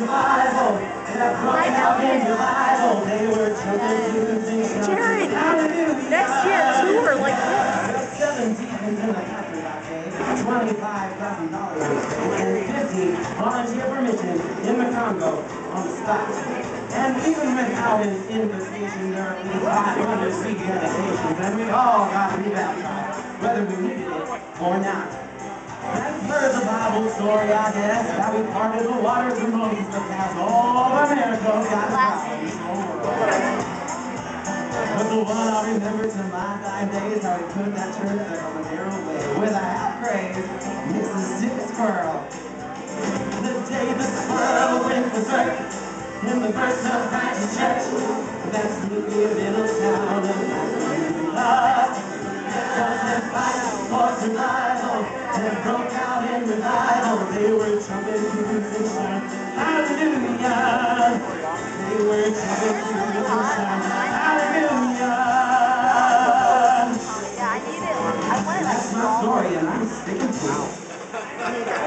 survival. And I out in. They were station. Jared, next year tour like this. Seven seasons in the country that day. Twenty-five thousand dollars and fifty volunteer permissions in the Congo on the spot. And even without an invitation, there were 500 sweet dedications, and we all got rebaptized, whether we needed it or not. As per the Bible story, I guess, that we parted the waters of Moses to pass all of America God's problems the world. But the one I remember to my dying days, how he put that church there on the narrow way with a half craze Mississippi squirrel. The day the squirrel went berserk in the first of Baptist church, that sleepy little town of Massachusetts. Was their fight for survival, and it broke out in the night. Oh, they were coming through the sun. Hallelujah. They were coming through the sun. Hallelujah. Yeah, I need it. I want it That's my story, and I'm sticking to it.